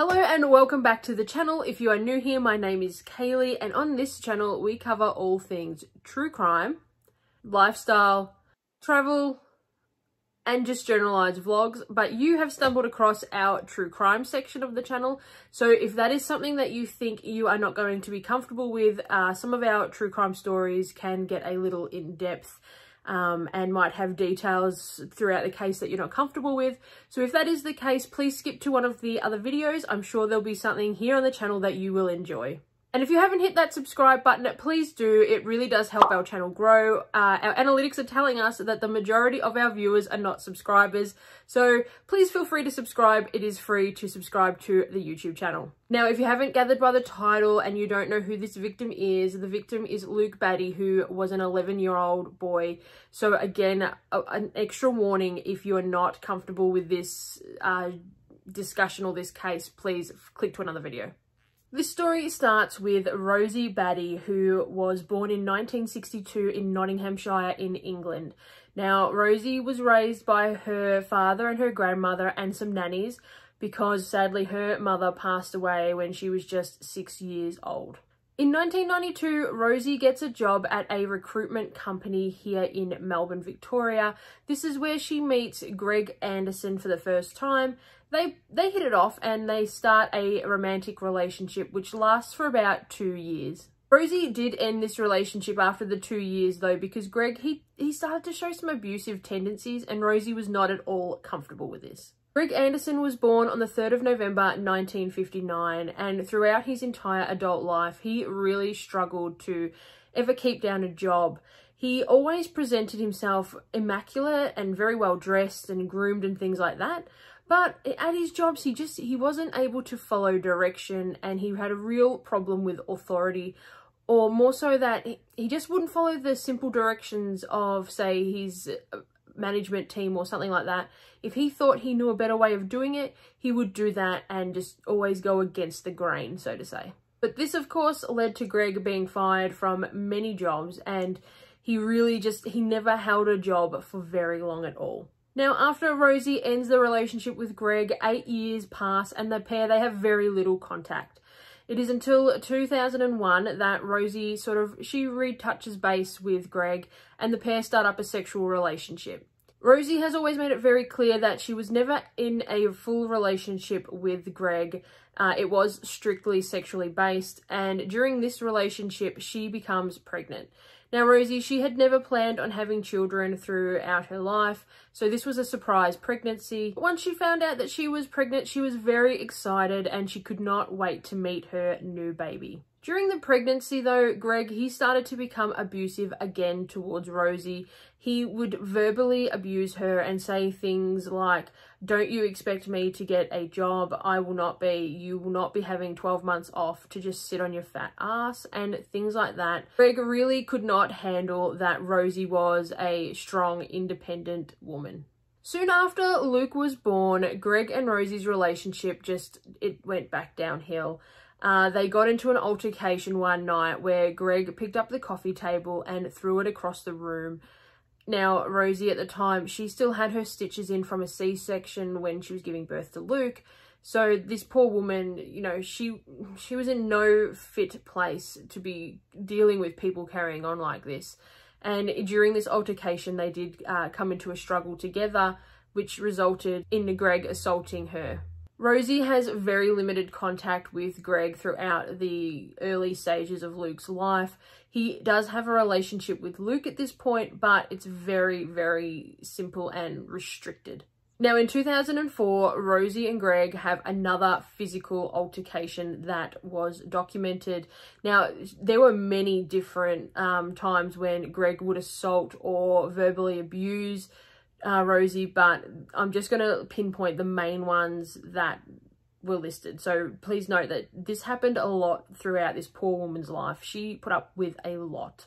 Hello and welcome back to the channel. If you are new here, my name is Kali and on this channel we cover all things true crime, lifestyle, travel, and just generalized vlogs, but you have stumbled across our true crime section of the channel. So if that is something that you think you are not going to be comfortable with, uh, some of our true crime stories can get a little in-depth um, and might have details throughout the case that you're not comfortable with. So if that is the case, please skip to one of the other videos. I'm sure there'll be something here on the channel that you will enjoy. And if you haven't hit that subscribe button, please do. It really does help our channel grow. Uh, our analytics are telling us that the majority of our viewers are not subscribers. So please feel free to subscribe. It is free to subscribe to the YouTube channel. Now, if you haven't gathered by the title and you don't know who this victim is, the victim is Luke Batty, who was an 11-year-old boy. So again, a, an extra warning if you're not comfortable with this uh, discussion or this case, please click to another video. This story starts with Rosie Batty, who was born in 1962 in Nottinghamshire in England. Now, Rosie was raised by her father and her grandmother and some nannies because sadly her mother passed away when she was just six years old. In 1992, Rosie gets a job at a recruitment company here in Melbourne, Victoria. This is where she meets Greg Anderson for the first time they they hit it off and they start a romantic relationship which lasts for about two years. Rosie did end this relationship after the two years though because Greg, he, he started to show some abusive tendencies and Rosie was not at all comfortable with this. Greg Anderson was born on the 3rd of November 1959 and throughout his entire adult life he really struggled to ever keep down a job. He always presented himself immaculate and very well dressed and groomed and things like that. But at his jobs, he just, he wasn't able to follow direction and he had a real problem with authority or more so that he just wouldn't follow the simple directions of, say, his management team or something like that. If he thought he knew a better way of doing it, he would do that and just always go against the grain, so to say. But this, of course, led to Greg being fired from many jobs and he really just, he never held a job for very long at all. Now, after Rosie ends the relationship with Greg, eight years pass and the pair, they have very little contact. It is until 2001 that Rosie sort of, she retouches base with Greg and the pair start up a sexual relationship. Rosie has always made it very clear that she was never in a full relationship with Greg. Uh, it was strictly sexually based and during this relationship she becomes pregnant. Now, Rosie, she had never planned on having children throughout her life, so this was a surprise pregnancy. Once she found out that she was pregnant, she was very excited and she could not wait to meet her new baby. During the pregnancy though, Greg, he started to become abusive again towards Rosie. He would verbally abuse her and say things like, don't you expect me to get a job? I will not be. You will not be having 12 months off to just sit on your fat ass and things like that. Greg really could not handle that Rosie was a strong, independent woman. Soon after Luke was born, Greg and Rosie's relationship just, it went back downhill. Uh, they got into an altercation one night where Greg picked up the coffee table and threw it across the room. Now, Rosie at the time, she still had her stitches in from a C-section when she was giving birth to Luke. So this poor woman, you know, she she was in no fit place to be dealing with people carrying on like this. And during this altercation, they did uh, come into a struggle together, which resulted in Greg assaulting her. Rosie has very limited contact with Greg throughout the early stages of Luke's life. He does have a relationship with Luke at this point, but it's very, very simple and restricted. Now, in 2004, Rosie and Greg have another physical altercation that was documented. Now, there were many different um, times when Greg would assault or verbally abuse uh, Rosie, but I'm just going to pinpoint the main ones that were listed. So please note that this happened a lot throughout this poor woman's life. She put up with a lot.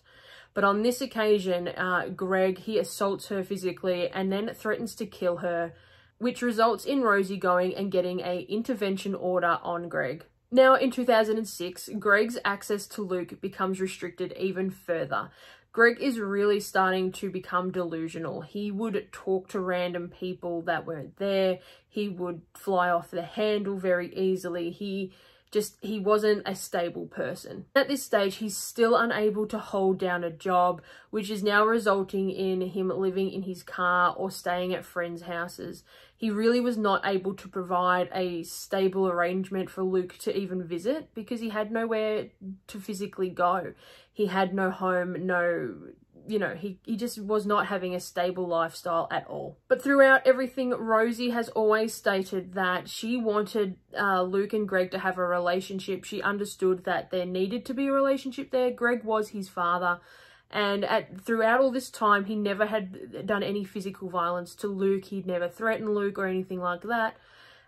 But on this occasion, uh, Greg, he assaults her physically and then threatens to kill her, which results in Rosie going and getting a intervention order on Greg. Now, in 2006, Greg's access to Luke becomes restricted even further. Greg is really starting to become delusional. He would talk to random people that weren't there. He would fly off the handle very easily. He just he wasn't a stable person. At this stage, he's still unable to hold down a job, which is now resulting in him living in his car or staying at friends' houses. He really was not able to provide a stable arrangement for Luke to even visit because he had nowhere to physically go. He had no home, no you know, he, he just was not having a stable lifestyle at all. But throughout everything, Rosie has always stated that she wanted uh, Luke and Greg to have a relationship. She understood that there needed to be a relationship there. Greg was his father. And at throughout all this time, he never had done any physical violence to Luke. He'd never threatened Luke or anything like that.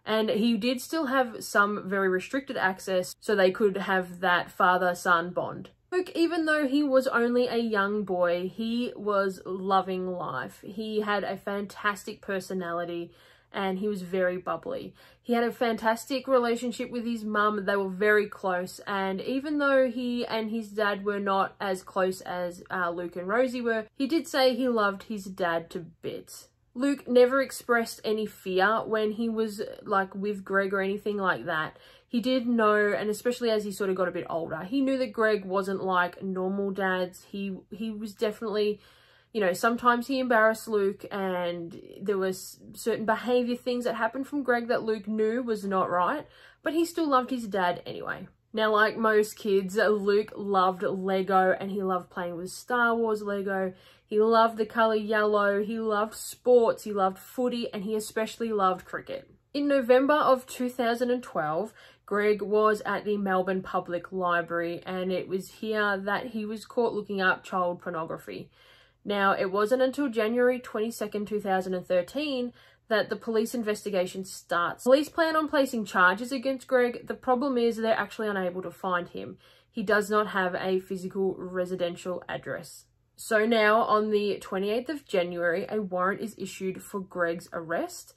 And he did still have some very restricted access so they could have that father-son bond. Luke, even though he was only a young boy, he was loving life. He had a fantastic personality and he was very bubbly. He had a fantastic relationship with his mum. They were very close. And even though he and his dad were not as close as uh, Luke and Rosie were, he did say he loved his dad to bits. Luke never expressed any fear when he was like with Greg or anything like that he did know, and especially as he sort of got a bit older, he knew that Greg wasn't like normal dads. He he was definitely, you know, sometimes he embarrassed Luke and there was certain behavior things that happened from Greg that Luke knew was not right, but he still loved his dad anyway. Now, like most kids, Luke loved Lego and he loved playing with Star Wars Lego. He loved the colour yellow, he loved sports, he loved footy, and he especially loved cricket. In November of 2012, Greg was at the Melbourne Public Library and it was here that he was caught looking up child pornography. Now, it wasn't until January 22nd, 2013 that the police investigation starts. Police plan on placing charges against Greg. The problem is they're actually unable to find him. He does not have a physical residential address. So now on the 28th of January, a warrant is issued for Greg's arrest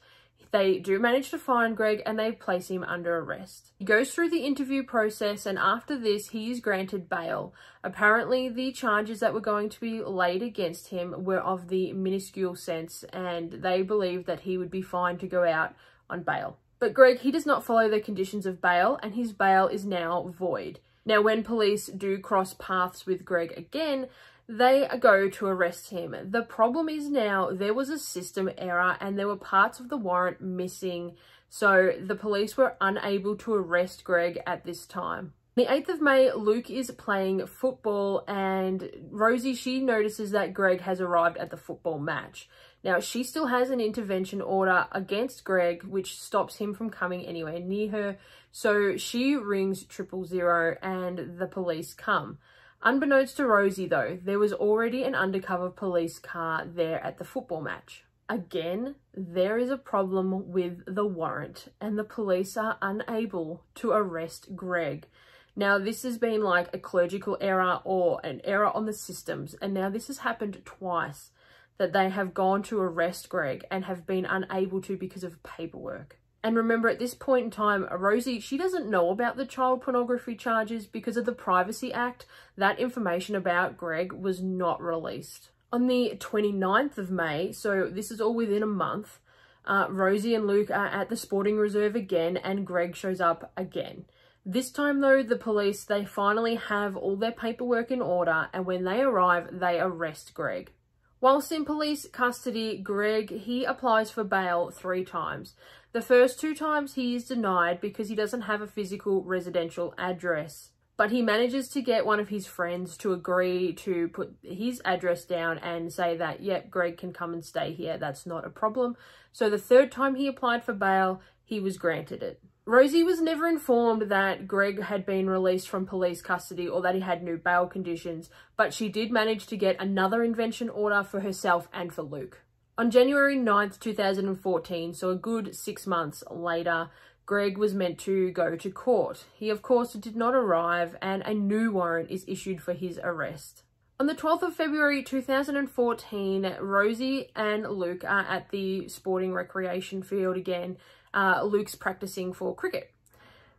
they do manage to find Greg and they place him under arrest. He goes through the interview process and after this he is granted bail. Apparently the charges that were going to be laid against him were of the minuscule sense and they believed that he would be fine to go out on bail. But Greg, he does not follow the conditions of bail and his bail is now void. Now when police do cross paths with Greg again, they go to arrest him. The problem is now there was a system error and there were parts of the warrant missing. So the police were unable to arrest Greg at this time. The 8th of May, Luke is playing football and Rosie, she notices that Greg has arrived at the football match. Now, she still has an intervention order against Greg, which stops him from coming anywhere near her. So she rings triple zero and the police come. Unbeknownst to Rosie though, there was already an undercover police car there at the football match. Again, there is a problem with the warrant and the police are unable to arrest Greg. Now, this has been like a clerical error or an error on the systems, and now this has happened twice that they have gone to arrest Greg and have been unable to because of paperwork. And remember, at this point in time, Rosie, she doesn't know about the child pornography charges because of the Privacy Act. That information about Greg was not released. On the 29th of May, so this is all within a month, uh, Rosie and Luke are at the sporting reserve again and Greg shows up again. This time though, the police, they finally have all their paperwork in order and when they arrive, they arrest Greg. Whilst in police custody, Greg, he applies for bail three times. The first two times he is denied because he doesn't have a physical residential address. But he manages to get one of his friends to agree to put his address down and say that, yep, Greg can come and stay here. That's not a problem. So the third time he applied for bail, he was granted it. Rosie was never informed that Greg had been released from police custody or that he had new bail conditions, but she did manage to get another invention order for herself and for Luke. On January 9th, 2014, so a good six months later, Greg was meant to go to court. He, of course, did not arrive and a new warrant is issued for his arrest. On the 12th of February 2014, Rosie and Luke are at the sporting recreation field again. Uh, Luke's practicing for cricket.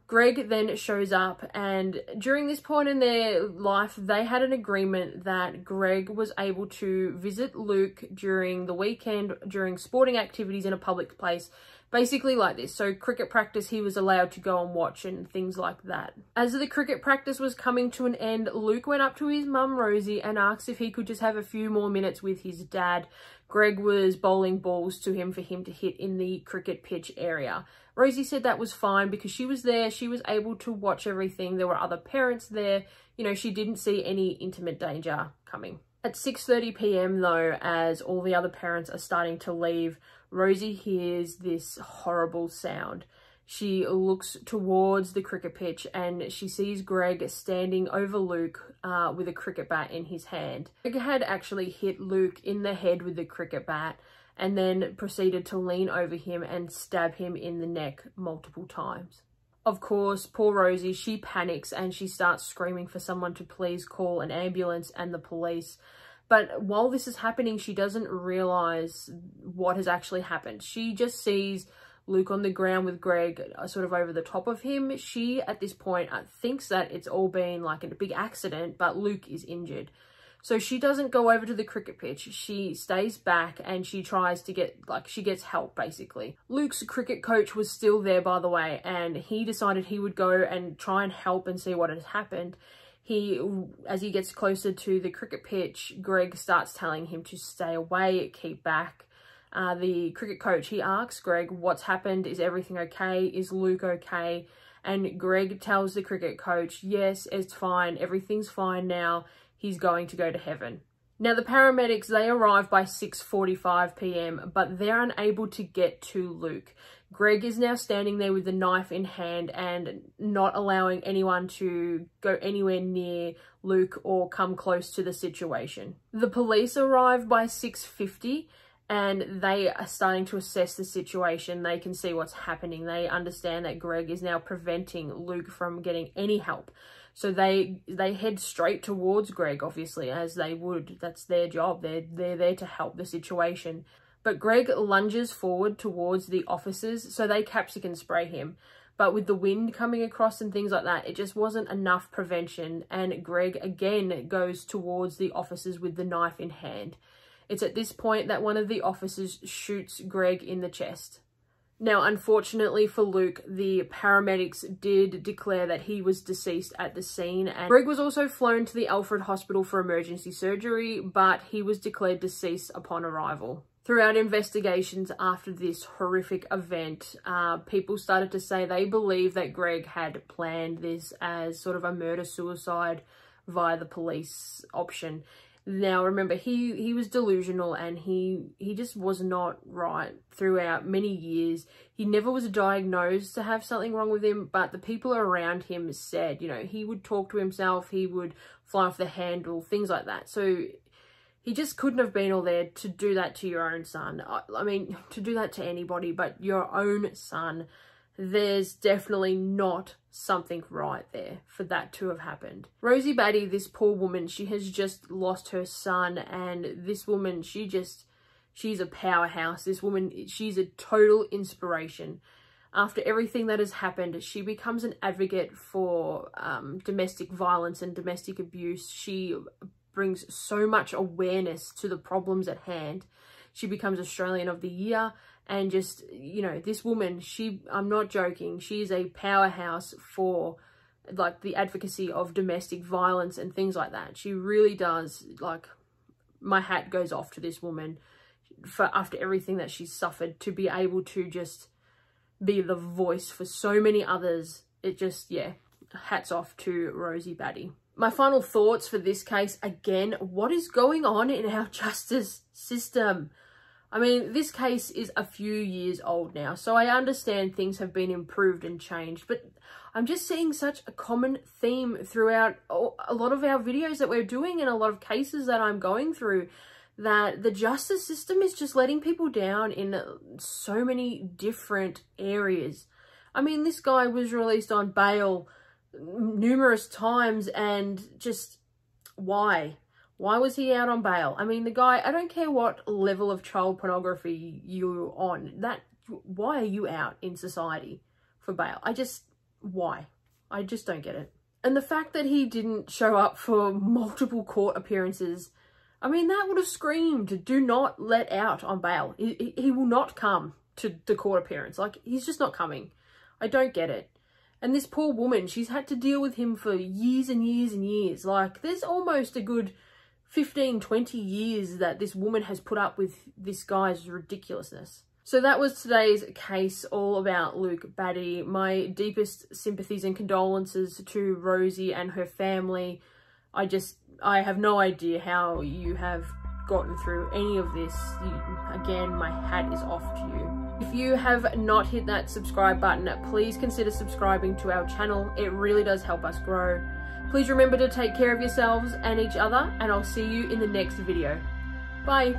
Greg then shows up and during this point in their life, they had an agreement that Greg was able to visit Luke during the weekend, during sporting activities in a public place, basically like this. So cricket practice, he was allowed to go and watch and things like that. As the cricket practice was coming to an end, Luke went up to his mum Rosie and asked if he could just have a few more minutes with his dad. Greg was bowling balls to him for him to hit in the cricket pitch area. Rosie said that was fine because she was there. She was able to watch everything. There were other parents there. You know, she didn't see any intimate danger coming. At 6.30pm though, as all the other parents are starting to leave, Rosie hears this horrible sound. She looks towards the cricket pitch and she sees Greg standing over Luke uh, with a cricket bat in his hand. Greg had actually hit Luke in the head with the cricket bat and then proceeded to lean over him and stab him in the neck multiple times. Of course, poor Rosie, she panics and she starts screaming for someone to please call an ambulance and the police. But while this is happening, she doesn't realise what has actually happened. She just sees Luke on the ground with Greg uh, sort of over the top of him. She, at this point, uh, thinks that it's all been like a big accident, but Luke is injured. So she doesn't go over to the cricket pitch. She stays back and she tries to get, like, she gets help basically. Luke's cricket coach was still there, by the way, and he decided he would go and try and help and see what has happened. He, as he gets closer to the cricket pitch, Greg starts telling him to stay away, keep back. Uh, the cricket coach, he asks Greg, what's happened? Is everything okay? Is Luke okay? And Greg tells the cricket coach, yes, it's fine. Everything's fine now he's going to go to heaven. Now the paramedics, they arrive by 6.45pm, but they're unable to get to Luke. Greg is now standing there with the knife in hand and not allowing anyone to go anywhere near Luke or come close to the situation. The police arrive by 6.50 and they are starting to assess the situation. They can see what's happening. They understand that Greg is now preventing Luke from getting any help. So they they head straight towards Greg, obviously, as they would. That's their job. They're, they're there to help the situation. But Greg lunges forward towards the officers, so they capsicum spray him. But with the wind coming across and things like that, it just wasn't enough prevention. And Greg again goes towards the officers with the knife in hand. It's at this point that one of the officers shoots Greg in the chest. Now, unfortunately for Luke, the paramedics did declare that he was deceased at the scene and Greg was also flown to the Alfred Hospital for emergency surgery, but he was declared deceased upon arrival. Throughout investigations after this horrific event, uh, people started to say they believe that Greg had planned this as sort of a murder-suicide via the police option. Now, remember, he, he was delusional and he, he just was not right throughout many years. He never was diagnosed to have something wrong with him, but the people around him said, you know, he would talk to himself, he would fly off the handle, things like that. So he just couldn't have been all there to do that to your own son. I, I mean, to do that to anybody, but your own son there's definitely not something right there for that to have happened. Rosie Batty, this poor woman, she has just lost her son and this woman, she just, she's a powerhouse. This woman, she's a total inspiration. After everything that has happened, she becomes an advocate for um, domestic violence and domestic abuse. She brings so much awareness to the problems at hand. She becomes Australian of the Year and just you know this woman she i'm not joking she is a powerhouse for like the advocacy of domestic violence and things like that. She really does like my hat goes off to this woman for after everything that she's suffered to be able to just be the voice for so many others. It just yeah hats off to rosie batty. My final thoughts for this case again what is going on in our justice system I mean, this case is a few years old now, so I understand things have been improved and changed, but I'm just seeing such a common theme throughout a lot of our videos that we're doing and a lot of cases that I'm going through that the justice system is just letting people down in so many different areas. I mean, this guy was released on bail numerous times and just why? Why was he out on bail? I mean, the guy, I don't care what level of child pornography you're on. That, why are you out in society for bail? I just, why? I just don't get it. And the fact that he didn't show up for multiple court appearances, I mean, that would have screamed, do not let out on bail. He, he will not come to the court appearance. Like, he's just not coming. I don't get it. And this poor woman, she's had to deal with him for years and years and years. Like, there's almost a good 15, 20 years that this woman has put up with this guy's ridiculousness. So that was today's case all about Luke Batty. My deepest sympathies and condolences to Rosie and her family. I just, I have no idea how you have gotten through any of this. Again, my hat is off to you. If you have not hit that subscribe button, please consider subscribing to our channel. It really does help us grow. Please remember to take care of yourselves and each other, and I'll see you in the next video. Bye.